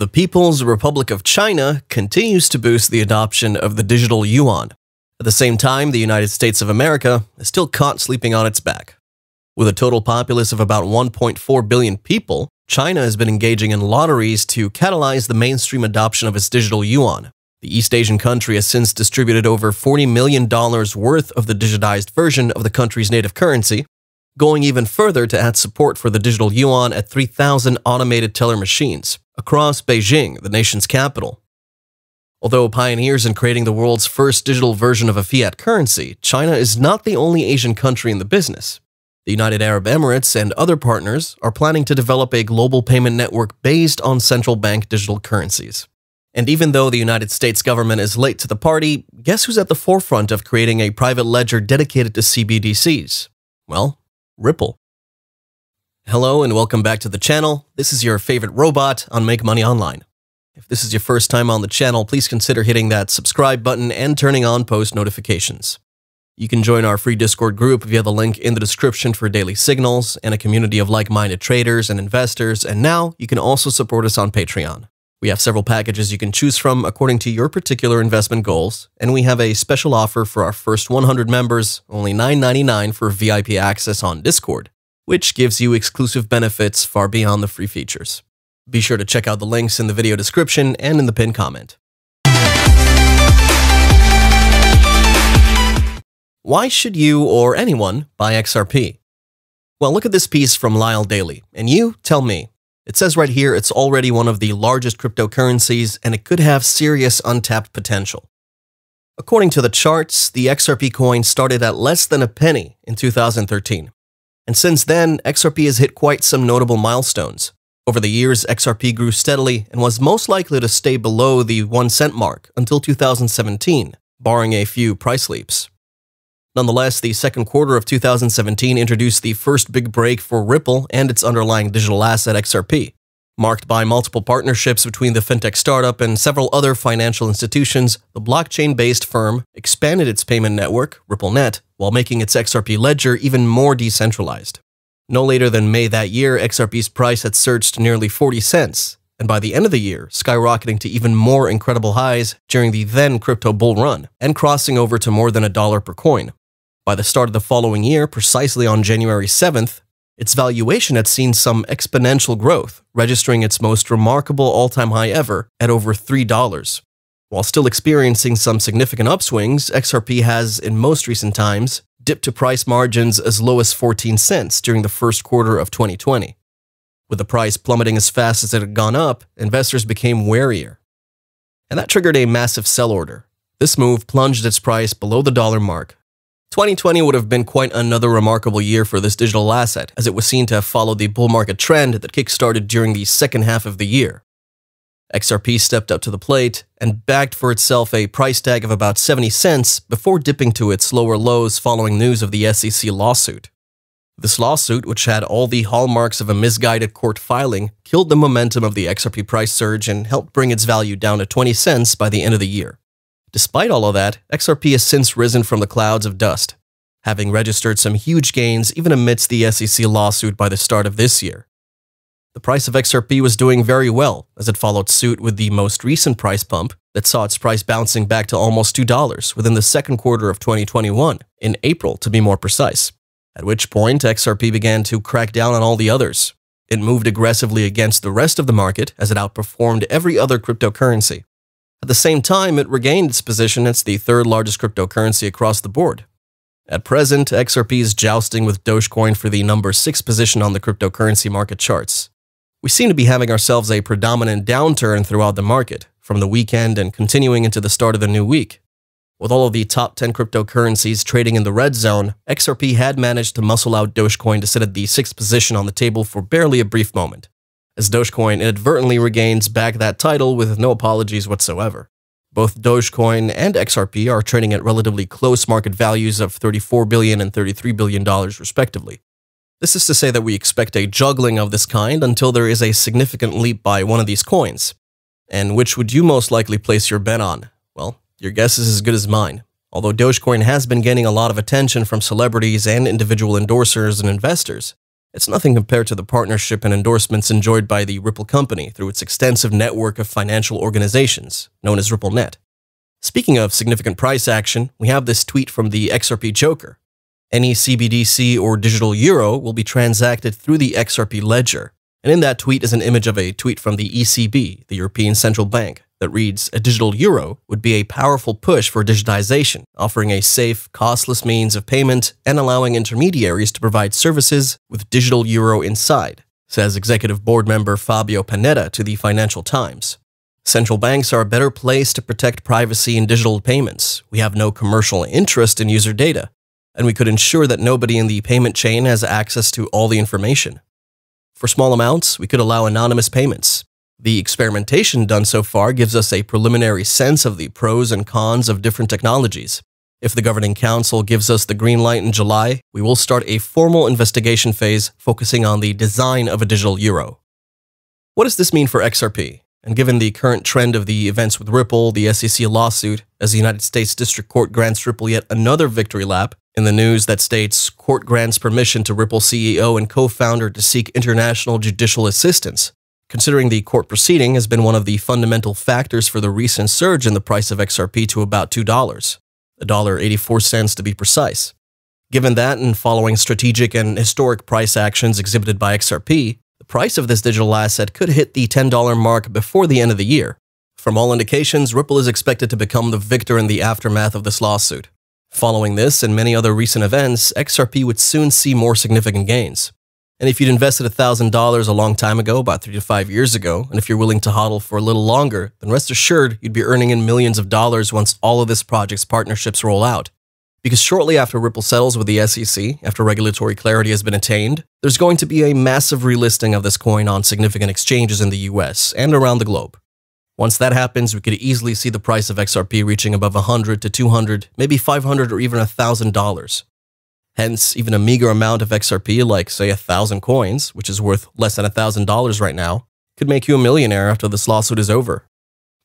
The People's Republic of China continues to boost the adoption of the digital yuan. At the same time, the United States of America is still caught sleeping on its back. With a total populace of about 1.4 billion people, China has been engaging in lotteries to catalyze the mainstream adoption of its digital yuan. The East Asian country has since distributed over $40 million worth of the digitized version of the country's native currency, going even further to add support for the digital yuan at 3,000 automated teller machines across Beijing, the nation's capital. Although pioneers in creating the world's first digital version of a fiat currency, China is not the only Asian country in the business. The United Arab Emirates and other partners are planning to develop a global payment network based on central bank digital currencies. And even though the United States government is late to the party, guess who's at the forefront of creating a private ledger dedicated to CBDCs? Well, Ripple. Hello and welcome back to the channel. This is your favorite robot on Make Money Online. If this is your first time on the channel, please consider hitting that subscribe button and turning on post notifications. You can join our free Discord group via the link in the description for daily signals and a community of like-minded traders and investors, and now you can also support us on Patreon. We have several packages you can choose from according to your particular investment goals, and we have a special offer for our first 100 members, only $9.99 for VIP access on Discord, which gives you exclusive benefits far beyond the free features. Be sure to check out the links in the video description and in the pinned comment. Why should you or anyone buy XRP? Well, look at this piece from Lyle Daly, and you tell me, it says right here it's already one of the largest cryptocurrencies and it could have serious untapped potential. According to the charts, the XRP coin started at less than a penny in 2013. And since then, XRP has hit quite some notable milestones. Over the years, XRP grew steadily and was most likely to stay below the 1 cent mark until 2017, barring a few price leaps. Nonetheless, the second quarter of 2017 introduced the first big break for Ripple and its underlying digital asset XRP. Marked by multiple partnerships between the fintech startup and several other financial institutions, the blockchain-based firm expanded its payment network, RippleNet, while making its XRP ledger even more decentralized. No later than May that year, XRP's price had surged nearly 40 cents, and by the end of the year, skyrocketing to even more incredible highs during the then crypto bull run, and crossing over to more than a dollar per coin. By the start of the following year, precisely on January 7th, its valuation had seen some exponential growth, registering its most remarkable all-time high ever at over $3. While still experiencing some significant upswings, XRP has, in most recent times, dipped to price margins as low as 14 cents during the first quarter of 2020. With the price plummeting as fast as it had gone up, investors became warier. And that triggered a massive sell order. This move plunged its price below the dollar mark, 2020 would have been quite another remarkable year for this digital asset, as it was seen to have followed the bull market trend that kickstarted during the second half of the year. XRP stepped up to the plate and bagged for itself a price tag of about 70 cents before dipping to its lower lows following news of the SEC lawsuit. This lawsuit, which had all the hallmarks of a misguided court filing, killed the momentum of the XRP price surge and helped bring its value down to 20 cents by the end of the year. Despite all of that, XRP has since risen from the clouds of dust, having registered some huge gains even amidst the SEC lawsuit by the start of this year. The price of XRP was doing very well as it followed suit with the most recent price pump that saw its price bouncing back to almost $2 within the second quarter of 2021, in April to be more precise. At which point, XRP began to crack down on all the others. It moved aggressively against the rest of the market as it outperformed every other cryptocurrency. At the same time, it regained its position as the third largest cryptocurrency across the board. At present, XRP is jousting with Dogecoin for the number 6 position on the cryptocurrency market charts. We seem to be having ourselves a predominant downturn throughout the market, from the weekend and continuing into the start of the new week. With all of the top 10 cryptocurrencies trading in the red zone, XRP had managed to muscle out Dogecoin to sit at the 6th position on the table for barely a brief moment as Dogecoin inadvertently regains back that title with no apologies whatsoever. Both Dogecoin and XRP are trading at relatively close market values of $34 billion and $33 billion respectively. This is to say that we expect a juggling of this kind until there is a significant leap by one of these coins. And which would you most likely place your bet on? Well, your guess is as good as mine. Although Dogecoin has been gaining a lot of attention from celebrities and individual endorsers and investors, It's nothing compared to the partnership and endorsements enjoyed by the Ripple company through its extensive network of financial organizations, known as RippleNet. Speaking of significant price action, we have this tweet from the XRP Joker. Any CBDC or digital euro will be transacted through the XRP ledger. And in that tweet is an image of a tweet from the ECB, the European Central Bank, that reads A digital euro would be a powerful push for digitization, offering a safe, costless means of payment and allowing intermediaries to provide services with digital euro inside, says executive board member Fabio Panetta to the Financial Times. Central banks are a better place to protect privacy in digital payments. We have no commercial interest in user data, and we could ensure that nobody in the payment chain has access to all the information. For small amounts, we could allow anonymous payments. The experimentation done so far gives us a preliminary sense of the pros and cons of different technologies. If the Governing Council gives us the green light in July, we will start a formal investigation phase focusing on the design of a digital euro. What does this mean for XRP? And given the current trend of the events with Ripple, the SEC lawsuit, as the United States District Court grants Ripple yet another victory lap, in the news that states court grants permission to Ripple CEO and co-founder to seek international judicial assistance, considering the court proceeding has been one of the fundamental factors for the recent surge in the price of XRP to about $2, $1.84 to be precise. Given that and following strategic and historic price actions exhibited by XRP, the price of this digital asset could hit the $10 mark before the end of the year. From all indications, Ripple is expected to become the victor in the aftermath of this lawsuit. Following this and many other recent events, XRP would soon see more significant gains. And if you'd invested $1,000 a long time ago, about three to five years ago, and if you're willing to hodl for a little longer, then rest assured you'd be earning in millions of dollars once all of this project's partnerships roll out. Because shortly after Ripple settles with the SEC, after regulatory clarity has been attained, there's going to be a massive relisting of this coin on significant exchanges in the US and around the globe. Once that happens, we could easily see the price of XRP reaching above 100 to 200, maybe 500 or even $1,000. Hence, even a meager amount of XRP, like say a 1,000 coins, which is worth less than a $1,000 right now, could make you a millionaire after this lawsuit is over.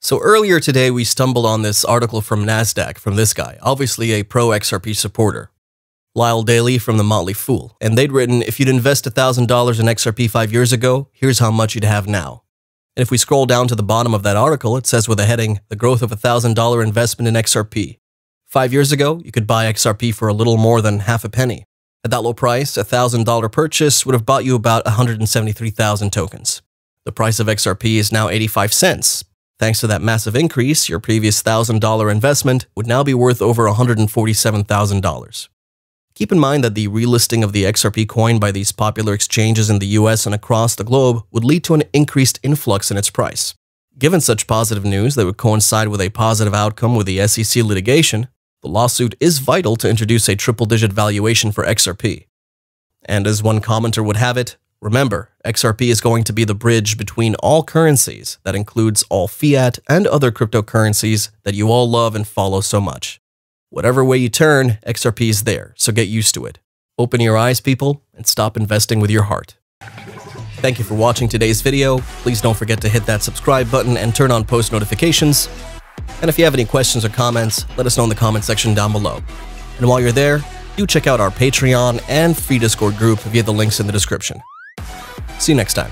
So earlier today, we stumbled on this article from NASDAQ from this guy, obviously a pro XRP supporter, Lyle Daly from The Motley Fool. And they'd written, if you'd invest $1,000 in XRP five years ago, here's how much you'd have now. And if we scroll down to the bottom of that article, it says with a heading, The Growth of a $1,000 Investment in XRP. Five years ago, you could buy XRP for a little more than half a penny. At that low price, a $1,000 purchase would have bought you about 173,000 tokens. The price of XRP is now 85 cents, Thanks to that massive increase, your previous $1,000 investment would now be worth over $147,000. Keep in mind that the relisting of the XRP coin by these popular exchanges in the US and across the globe would lead to an increased influx in its price. Given such positive news that would coincide with a positive outcome with the SEC litigation, the lawsuit is vital to introduce a triple digit valuation for XRP. And as one commenter would have it, Remember, XRP is going to be the bridge between all currencies that includes all fiat and other cryptocurrencies that you all love and follow so much. Whatever way you turn, XRP is there, so get used to it. Open your eyes, people, and stop investing with your heart. Thank you for watching today's video. Please don't forget to hit that subscribe button and turn on post notifications. And if you have any questions or comments, let us know in the comment section down below. And while you're there, do check out our Patreon and free Discord group via the links in the description. See you next time.